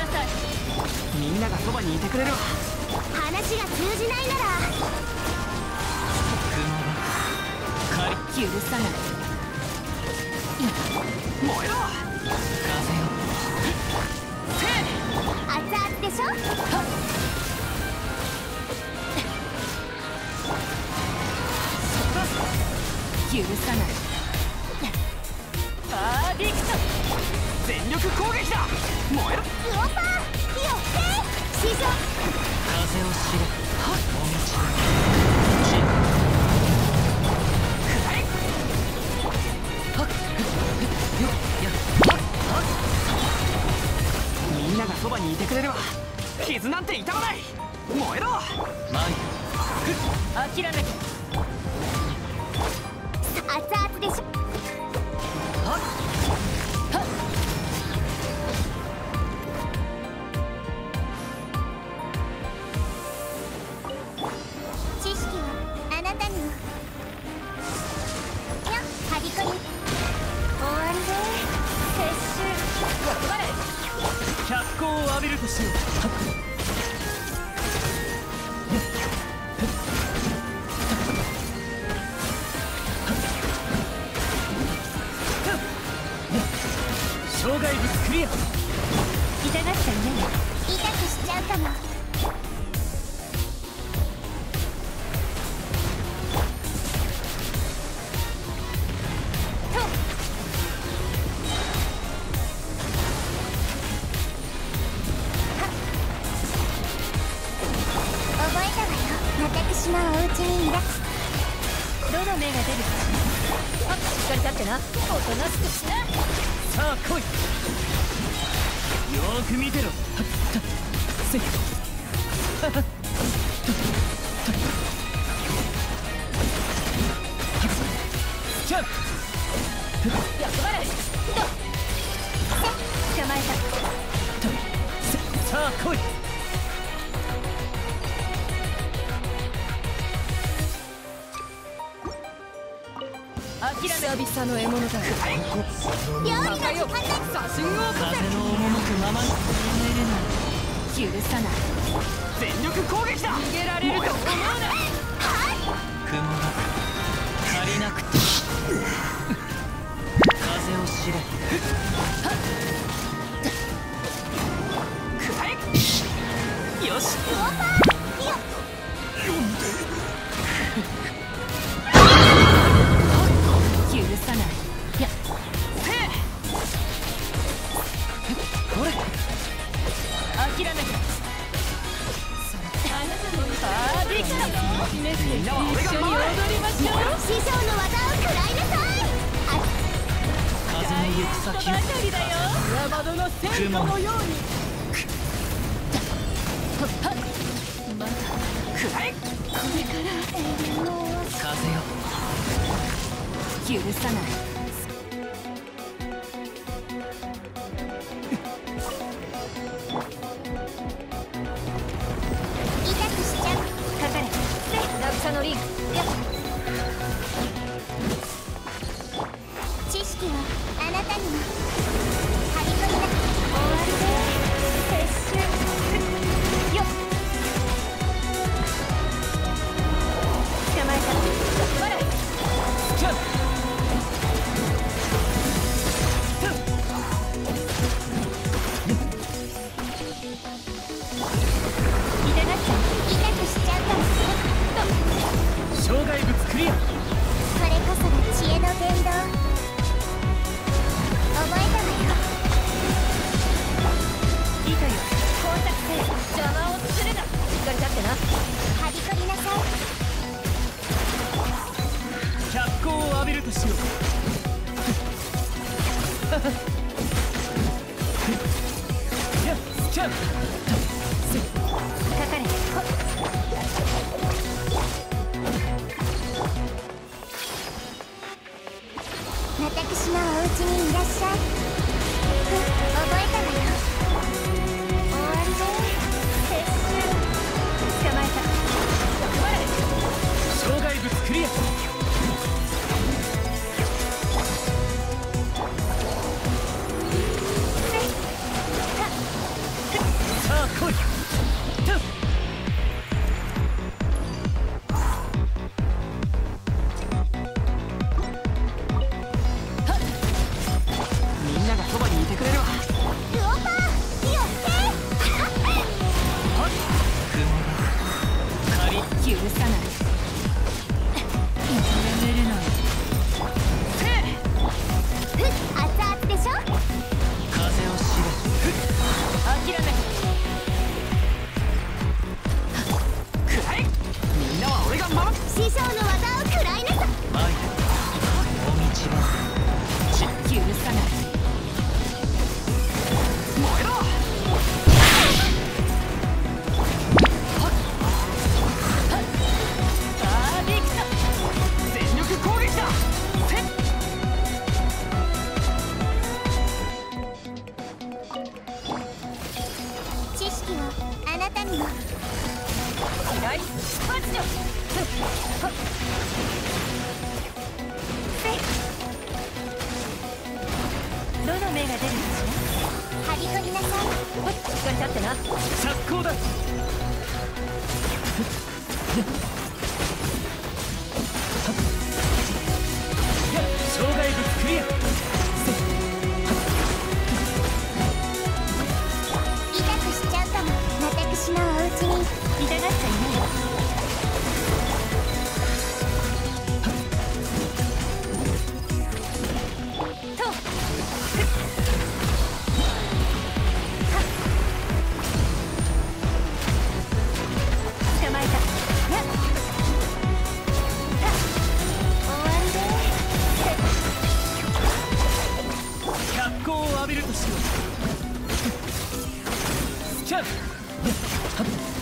震えなさい。みんながそばにいてくれるわ。話が通じないなら。雲が許さない。燃えろ。風よ。熱々でしょ？許さない。パーディクト。全力攻撃だ。燃えろみんながそばにいてくれるわ傷なんて痛まない燃えろ前諦めて熱々でしょしよう障害物クリア私のお家にいらどの目が出るかあしっかり立ってな。おとなしくしなさあ来い。よーく見てろ。はっはっははっ諦め久々の獲物だ料理の時間だ写真を風の赴くまま。に許さない。全力攻撃だ。逃げられると思うな行く先を風よ。許さない光を浴びるとしようやっじゃあかかれ私のお家にいらっしゃい。覚えたわよ。目が出るかしはびこりなさい。らほっしっかり立ってな。着工だ。障害物クリア。を浴びるとしようスキャン